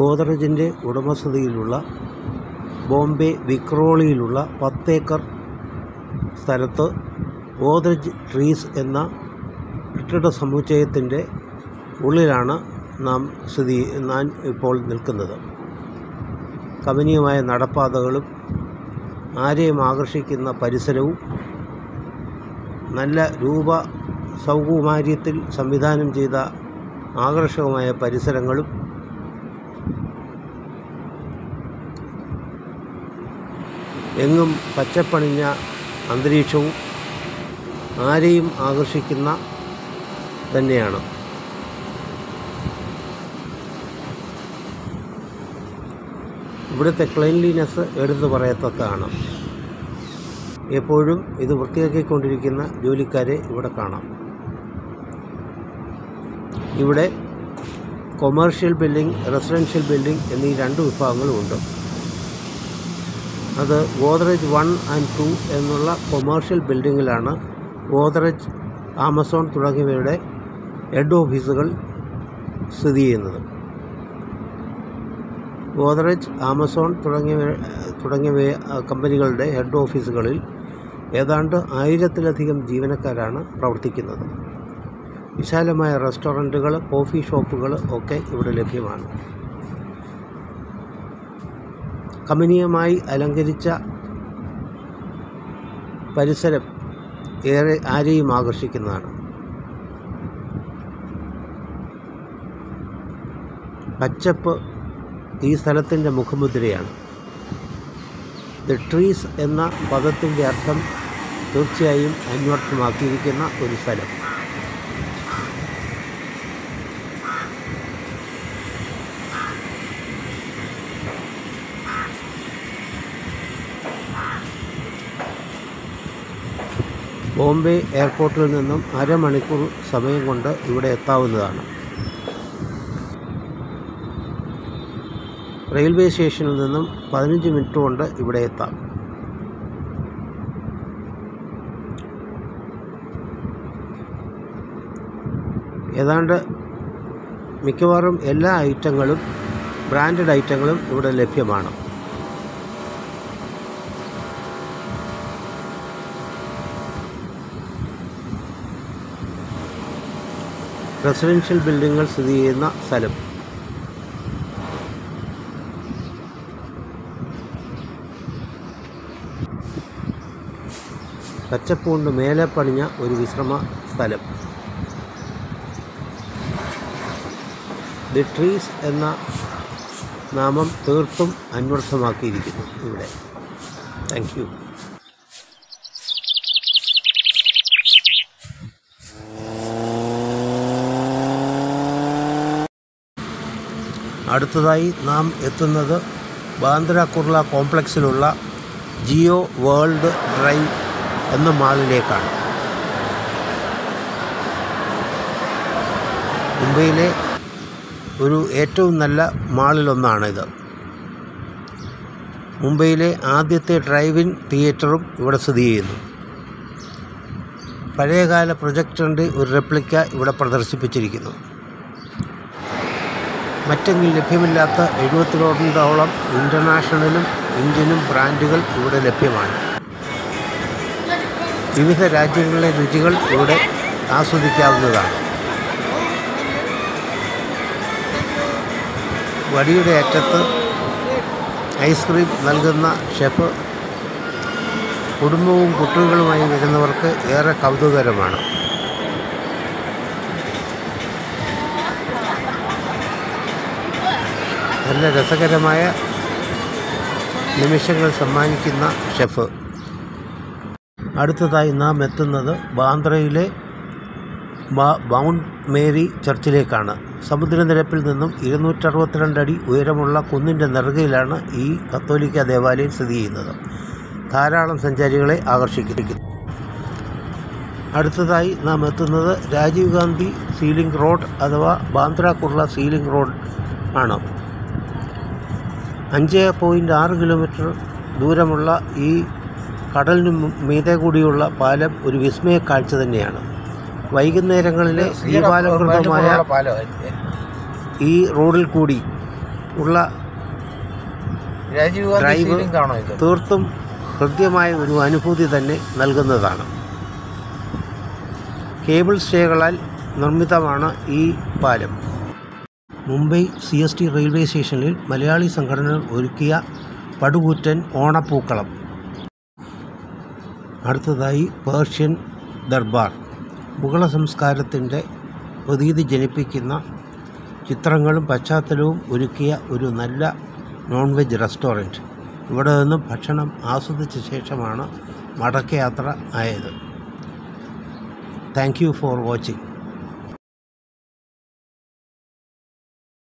ഗോദ്റെജിന്റെ ഉടമസ്ഥതയിലുള്ള ബോംബെ വിക്രോളിയിലുള്ള പത്തേക്കർ സ്ഥലത്ത് ഗോദ്രജ് ട്രീസ് എന്ന കെട്ടിട സമുച്ചയത്തിന്റെ ഉള്ളിലാണ് നാം സ്ഥിതി ഞാൻ ഇപ്പോൾ നിൽക്കുന്നത്. കമനീയമായ നടപ്പാതകളും ആരെയും ആകർഷിക്കുന്ന പരിസരവും നല്ല രൂപ സൗകുമാര്യത്തിൽ സംവിധാനം ചെയ്ത ആകർഷകമായ പരിസരങ്ങളും എങ്ങും പച്ചപ്പണിഞ്ഞ അന്തരീക്ഷവും ആരെയും ആകർഷിക്കുന്ന തന്നെയാണ്. ഇവിടുത്തെ ക്ലീൻലിനെസ് എടുത്തു പറയത്തക്കാണ് എപ്പോഴും ഇത് വൃത്തിയാക്കിക്കൊണ്ടിരിക്കുന്ന ജോലിക്കാരെ ഇവിടെ കാണാം. ഇവിടെ കൊമേഴ്ഷ്യൽ ബിൽഡിംഗ് റെസിഡൻഷ്യൽ ബിൽഡിംഗ് എന്നീ രണ്ട് വിഭാഗങ്ങളുമുണ്ട്. അത് ഗോദ്രേജ് വൺ ആൻഡ് ടു എന്നുള്ള കൊമേഴ്ഷ്യൽ ബിൽഡിങ്ങിലാണ് ഗോദ്രേജ് ആമസോൺ തുടങ്ങിയവയുടെ ഹെഡ് ഓഫീസുകൾ സ്ഥിതി ചെയ്യുന്നത്. ഗോദ്രേജ് ആമസോൺ തുടങ്ങിയ തുടങ്ങിയവ കമ്പനികളുടെ ഹെഡ് ഓഫീസുകളിൽ ഏതാണ്ട് ആയിരത്തിലധികം ജീവനക്കാരാണ് പ്രവർത്തിക്കുന്നത്. വിശാലമായ റെസ്റ്റോറന്റുകൾ കോഫി ഷോപ്പുകൾ ഒക്കെ ഇവിടെ ലഭ്യമാണ്. കമനീയമായി അലങ്കരിച്ച പരിസരം ഏറെ ആരെയും ആകർഷിക്കുന്നതാണ്. പച്ചപ്പ് ഈ സ്ഥലത്തിന്റെ മുഖമുദ്രയാണ്. ദ ട്രീസ് എന്ന പദത്തിന്റെ അർത്ഥം തീർച്ചയായും അന്വർത്ഥമാക്കിയിരിക്കുന്ന ഒരു സ്ഥലം. ബോംബെ എയർപോർട്ടിൽ നിന്നും അരമണിക്കൂർ സമയം കൊണ്ട് ഇവിടെ എത്താവുന്നതാണ്. റെയിൽവേ സ്റ്റേഷനിൽ നിന്നും പതിനഞ്ച് മിനിറ്റ് കൊണ്ട് ഇവിടെ എത്താം. ഏതാണ്ട് മിക്കവാറും എല്ലാ ഐറ്റങ്ങളും ബ്രാൻഡഡ് ഐറ്റങ്ങളും ഇവിടെ ലഭ്യമാണ്. റെസിഡൻഷ്യൽ ബിൽഡിങ്ങുകൾ സ്ഥിതി ചെയ്യുന്ന സ്ഥലം. പച്ചപ്പൂണ്ട് മേലെ പണിഞ്ഞ ഒരു വിശ്രമ സ്ഥലം. ദി ട്രീസ് എന്ന നാമം തീർത്തും അന്വർത്ഥമാക്കിയിരിക്കുന്നു ഇവിടെ. Thank you. അടുത്തതായി നാം എത്തുന്നത് ബാന്ദ്ര കുർള കോംപ്ലക്സിലുള്ള ജിയോ വേൾഡ് ഡ്രൈവ് എന്ന മാളിലേക്കാണ്. മുംബൈയിലെ ഒരു ഏറ്റവും നല്ല മാളിലൊന്നാണിത്. മുംബൈയിലെ ആദ്യത്തെ ഡ്രൈവിൻ തിയേറ്ററും ഇവിടെ സ്ഥിതി ചെയ്യുന്നു. പഴയകാല പ്രൊജക്ടറിന്റെ ഒരു റെപ്ലിക്ക ഇവിടെ പ്രദർശിപ്പിച്ചിരിക്കുന്നു. മറ്റെങ്കിലും ലഭ്യമില്ലാത്ത എഴുപത്തിരോടോളം ഇന്റർനാഷണലും ഇന്ത്യനും ബ്രാൻഡുകൾ ഇവിടെ ലഭ്യമാണ്. വിവിധ രാജ്യങ്ങളിലെ രുചികൾ ഇവിടെ ആസ്വദിക്കാവുന്നതാണ്. വടിയുടെ അറ്റത്ത് ഐസ്ക്രീം നൽകുന്ന ഷെഫ് കുടുംബവും കുട്ടികളുമായി വരുന്നവർക്ക് ഏറെ കൗതുകകരമാണ്. നല്ല രസകരമായ നിമിഷങ്ങൾ സമ്മാനിക്കുന്ന ഷെഫ്. അടുത്തതായി നാം എത്തുന്നത് ബാന്ദ്രയിലെ മൗണ്ട് മേരി ചർച്ചിലേക്കാണ്. സമുദ്രനിരപ്പിൽ നിന്നും ഇരുന്നൂറ്ററുപത്തിരണ്ട് അടി ഉയരമുള്ള കുന്നിന്റെ നെറുകയിലാണ് ഈ കത്തോലിക്ക ദേവാലയം സ്ഥിതി ചെയ്യുന്നത്. ധാരാളം സഞ്ചാരികളെ ആകർഷിക്കുന്നു. അടുത്തതായി നാം എത്തുന്നത് രാജീവ് ഗാന്ധി സീലിംഗ് റോഡ് അഥവാ ബാന്ദ്ര കുർള സീലിംഗ് റോഡ് ആണ്. അഞ്ച് പോയിന്റ് ആറ് കിലോമീറ്റർ ദൂരമുള്ള ഈ കടലിന് മീതെ കൂടിയുള്ള പാലം ഒരു വിസ്മയ കാഴ്ച തന്നെയാണ്. വൈകുന്നേരങ്ങളിലെ ഈ പാലകൃതമായ ഈ റോഡിൽ കൂടി ഉള്ള ഡ്രൈവ് തീർത്തും ഹൃദ്യമായ ഒരു അനുഭൂതി തന്നെ നൽകുന്നതാണ്. കേബിൾ സ്റ്റേകളാൽ നിർമ്മിതമാണ് ഈ പാലം. Mumbai C S T railway സ്റ്റേഷനിൽ മലയാളി സംഘടനകൾ ഒരുക്കിയ പടുകൂറ്റൻ ഓണപ്പൂക്കളം. അടുത്തതായി പേർഷ്യൻ ദർബാർ. മുഗള സംസ്കാരത്തിന്റെ പ്രതീതി ജനിപ്പിക്കുന്ന ചിത്രങ്ങളും പശ്ചാത്തലവും ഒരുക്കിയ ഒരു നല്ല നോൺ വെജ് റെസ്റ്റോറന്റ് ഇവിടെ നിന്ന് ഭക്ഷണം ആസ്വദിച്ച ശേഷമാണ് മടക്കയാത്ര ആയത്. Thank you for watching